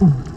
Mm.